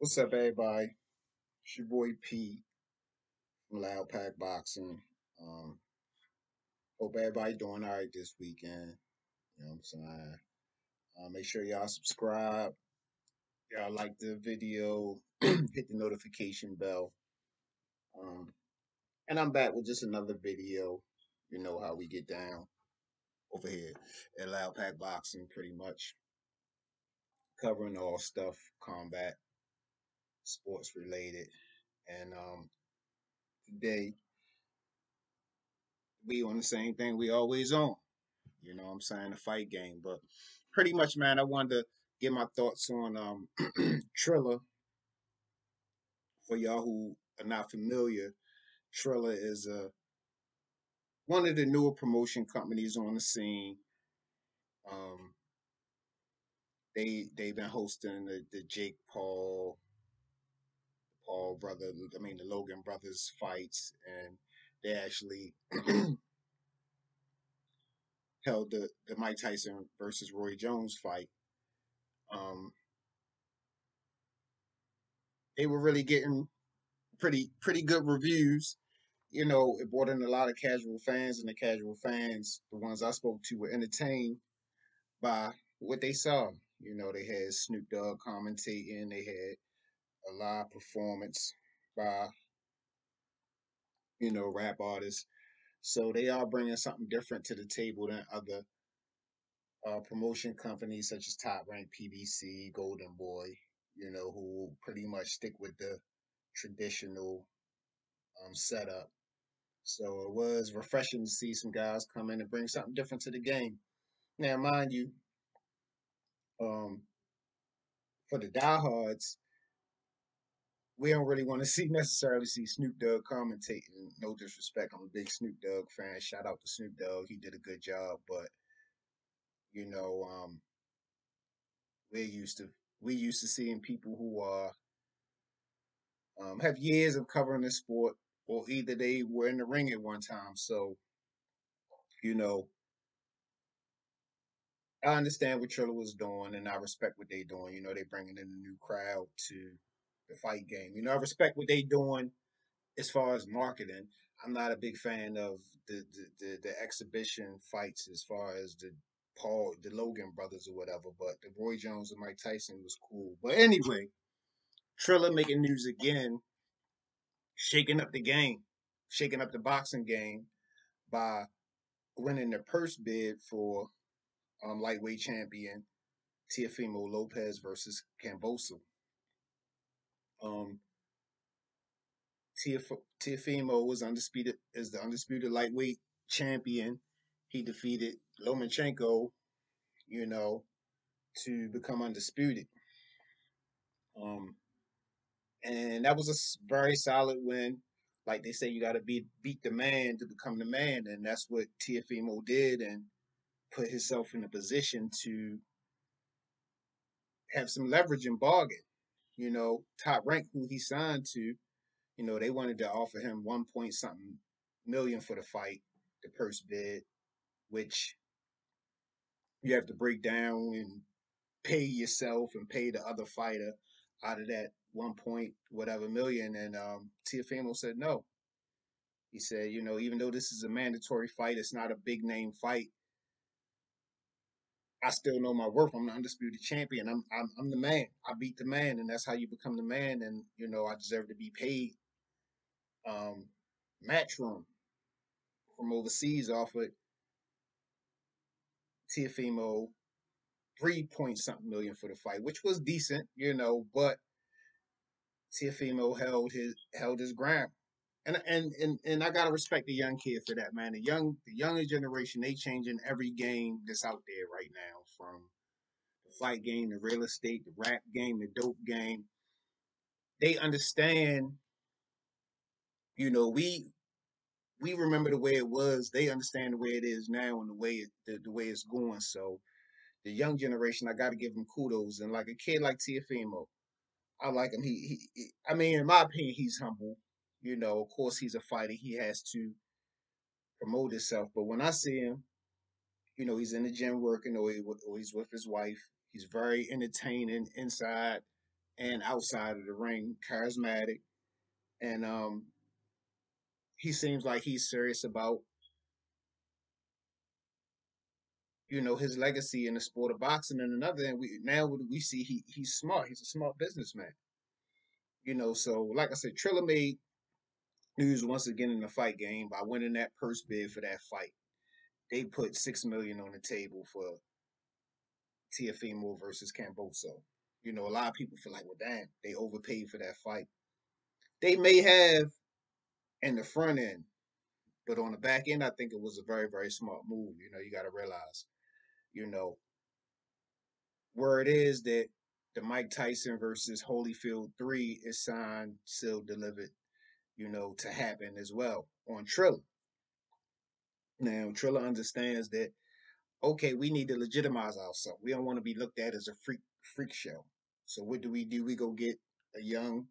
What's up, everybody? It's your boy P from Loud Pack Boxing. Um, hope everybody doing all right this weekend. You know what I'm saying? Uh, make sure y'all subscribe. Y'all like the video. hit the notification bell. Um, and I'm back with just another video. You know how we get down over here at Loud Pack Boxing, pretty much covering all stuff combat, sports related. And um, today we on the same thing we always on. You know I'm saying? The fight game. But pretty much, man, I wanted to get my thoughts on um Triller. For y'all who are not familiar, Triller is a one of the newer promotion companies on the scene. Um they they've been hosting the, the Jake Paul Paul brother I mean the Logan brothers fights and they actually held the, the Mike Tyson versus Roy Jones fight. Um, they were really getting pretty pretty good reviews. You know, it brought in a lot of casual fans, and the casual fans, the ones I spoke to, were entertained by what they saw. You know, they had Snoop Dogg commentating, they had a live performance by, you know, rap artists. So they are bringing something different to the table than other uh, promotion companies such as Top Rank, PBC, Golden Boy, you know, who pretty much stick with the traditional um, setup. So it was refreshing to see some guys come in and bring something different to the game. Now, mind you, um, for the diehards, we don't really want to see necessarily see Snoop Dogg commentating. No disrespect, I'm a big Snoop Dogg fan. Shout out to Snoop Dogg, he did a good job. But you know, um, we're used to we used to seeing people who are um, have years of covering the sport, or either they were in the ring at one time. So, you know, I understand what Triller was doing, and I respect what they're doing. You know, they're bringing in a new crowd to the fight game. You know, I respect what they're doing as far as marketing. I'm not a big fan of the the, the, the exhibition fights as far as the Paul, the Logan brothers or whatever, but the Roy Jones and Mike Tyson was cool. But anyway, Triller making news again, shaking up the game, shaking up the boxing game by winning the purse bid for um, lightweight champion Teofimo Lopez versus Kambosos. Um, Teofimo was undisputed as the undisputed lightweight champion. He defeated Lomachenko, you know, to become undisputed. Um, and that was a very solid win. Like they say, you got to beat beat the man to become the man, and that's what Teofimo did, and put himself in a position to have some leverage and bargain. You know, top rank who he signed to, you know, they wanted to offer him one point something million for the fight, the purse bid, which you have to break down and pay yourself and pay the other fighter out of that one point whatever million. And um, Teofimo said no. He said, you know, even though this is a mandatory fight, it's not a big name fight. I still know my worth. I'm the undisputed champion. I'm, I'm I'm the man. I beat the man, and that's how you become the man. And you know, I deserve to be paid. Um, Matchroom from overseas offered Teofimo three point something million for the fight, which was decent, you know, but Teofimo held his held his ground. And, and and and I gotta respect the young kid for that, man. The young the younger generation, they changing every game that's out there right now, from the fight game, the real estate, the rap game, the dope game. They understand, you know, we we remember the way it was. They understand the way it is now and the way it, the, the way it's going. So the young generation, I got to give them kudos. And like a kid like Teofimo, I like him. He, he, he, I mean, in my opinion, he's humble. You know, of course, he's a fighter. He has to promote himself. But when I see him, you know, he's in the gym working, or, he, or he's with his wife. He's very entertaining inside and outside of the ring, charismatic, and um, he seems like he's serious about you know his legacy in the sport of boxing. And another thing, we now we see he he's smart. He's a smart businessman. You know, so like I said, Triller made news once again in the fight game by winning that purse bid for that fight. They put six million on the table for Teofimo versus Kambosos. You know, a lot of people feel like, well, damn, they overpaid for that fight. They may have in the front end, but on the back end, I think it was a very, very smart move. You know, you got to realize, you know, where it is that the Mike Tyson versus Holyfield 3 is signed, sealed, delivered, you know, to happen as well on Triller. Now, Triller understands that, okay, we need to legitimize ourselves. We don't want to be looked at as a freak freak show. So what do we do? We go get a young,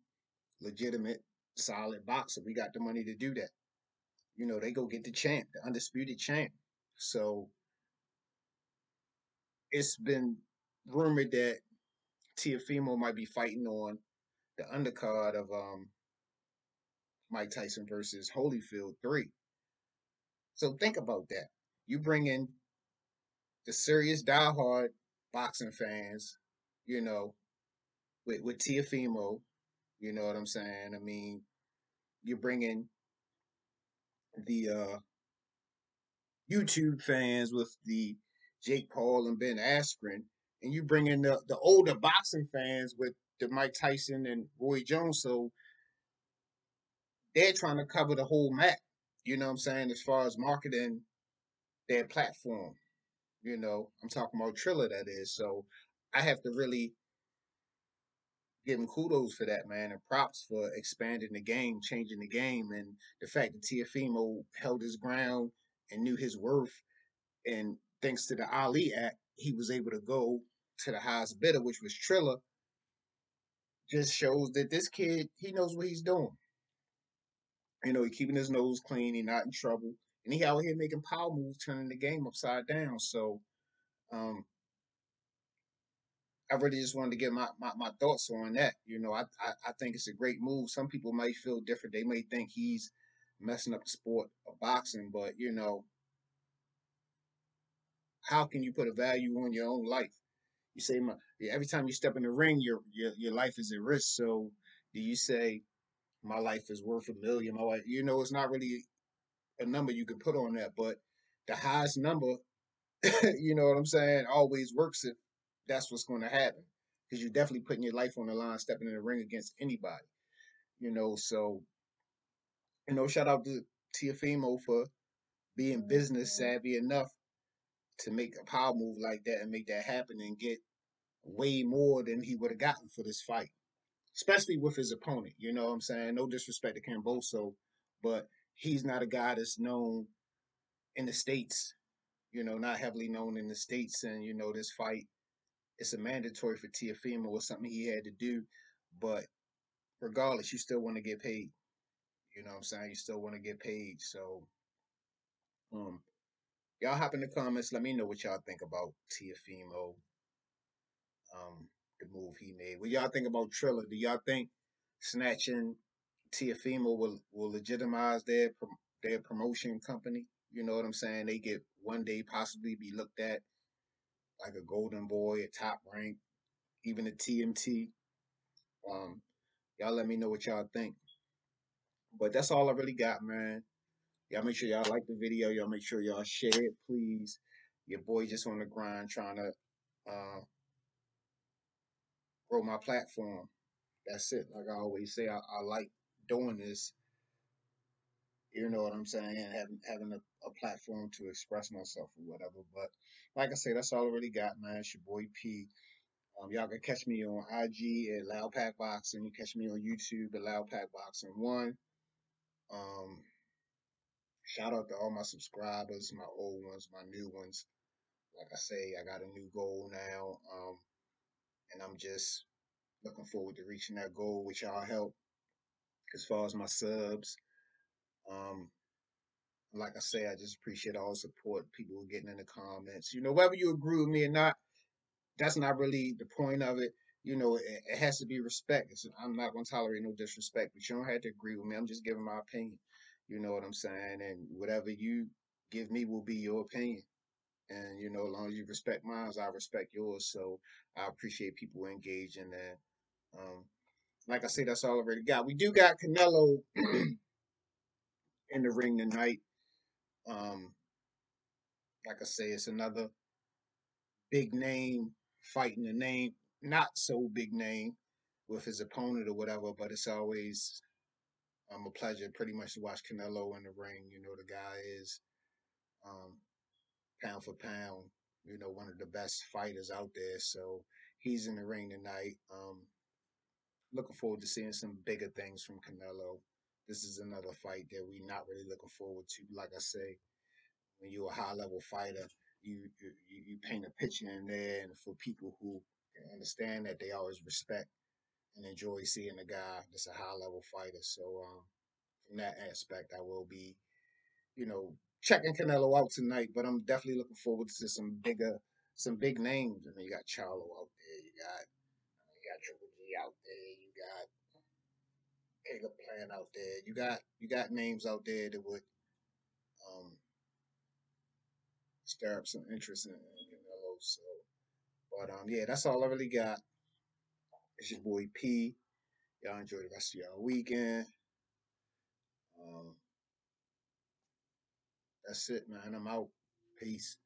legitimate, solid boxer. We got the money to do that. You know, they go get the champ, the undisputed champ. So it's been rumored that Teofimo might be fighting on the undercard of um, Mike Tyson versus Holyfield 3. So think about that. You bring in the serious diehard boxing fans, you know, with, with Teofimo, you know what I'm saying? I mean, you're bringing the uh, YouTube fans with the Jake Paul and Ben Askren, and you bring in the, the older boxing fans with the Mike Tyson and Roy Jones. So they're trying to cover the whole map, you know what I'm saying, as far as marketing their platform. You know, I'm talking about Triller, that is. So I have to really give him kudos for that, man, and props for expanding the game, changing the game, and the fact that Teofimo held his ground and knew his worth. And thanks to the Ali Act, he was able to go to the highest bidder, which was Triller. Just shows that this kid, he knows what he's doing. You know, he keeping his nose clean, he not in trouble. And he out here making power moves, turning the game upside down. So um, I really just wanted to get my, my, my thoughts on that. You know, I, I, I think it's a great move. Some people might feel different. They may think he's messing up the sport of boxing, but you know, how can you put a value on your own life? You say my every time you step in the ring, your your your life is at risk. So do you say my life is worth a million? My life, you know, it's not really a number you can put on that, but the highest number, you know what I'm saying, always works if that's what's going to happen because you're definitely putting your life on the line, stepping in the ring against anybody. You know, so you know, shout out to Teofimo for being business savvy enough to make a power move like that and make that happen and get way more than he would have gotten for this fight, especially with his opponent. You know what I'm saying? No disrespect to Kambosos, but he's not a guy that's known in the states. You know, not heavily known in the states, and you know this fight it's a mandatory for Teofimo was something he had to do. But regardless, you still want to get paid. You know what I'm saying? You still want to get paid. So um y'all hop in the comments, let me know what y'all think about Teofimo. Um the move he made. What y'all think about Triller? Do y'all think snatching Teofimo will will legitimize their their promotion company? You know what I'm saying? They get one day possibly be looked at like a Golden Boy, a Top Rank, even a TMT. Um, y'all let me know what y'all think. But that's all I really got, man. Y'all make sure y'all like the video. Y'all make sure y'all share it, please. Your boy just on the grind trying to uh, grow my platform. That's it. Like I always say, I, I like doing this. You know what I'm saying? Having having a, a platform to express myself or whatever. But like I say, that's all I really got, man. It's your boy P. Um, y'all can catch me on IG at Loud Pack Boxing. You catch me on YouTube at Loud Pack Boxing One. Um, shout out to all my subscribers, my old ones, my new ones. Like I say, I got a new goal now, um, and I'm just looking forward to reaching that goal with y'all help. As far as my subs, um, like I say, I just appreciate all the support people getting in the comments. You know, whether you agree with me or not, that's not really the point of it. you know, it, it has to be respect. It's, I'm not going to tolerate no disrespect, but you don't have to agree with me. I'm just giving my opinion. You know what I'm saying? And whatever you give me will be your opinion. And you know, as long as you respect mine, I respect yours. So I appreciate people engaging that. Um, like I say, that's all I already got. We do got Canelo in the ring tonight. Um, like I say, it's another big name fighting a name, not so big name with his opponent or whatever, but it's always um, a pleasure pretty much to watch Canelo in the ring. You know, the guy is um, pound for pound, you know, one of the best fighters out there. So he's in the ring tonight. Um, looking forward to seeing some bigger things from Canelo. This is another fight that we're not really looking forward to. Like I say, when you're a high level fighter, you you, you paint a picture in there, and for people who can understand that, they always respect and enjoy seeing a guy that's a high level fighter. So um, from that aspect, I will be, you know, checking Canelo out tonight. But I'm definitely looking forward to some bigger, some big names. I mean, you got Charlo out there, you got you got Triple G out there, you got Caleb Plant out there, you got you got names out there that would um, stir up some interest in, in Canelo. So, but um, yeah, that's all I really got. It's your boy P. Y'all enjoy the rest of y'all weekend. Um, that's it, man. I'm out. Peace.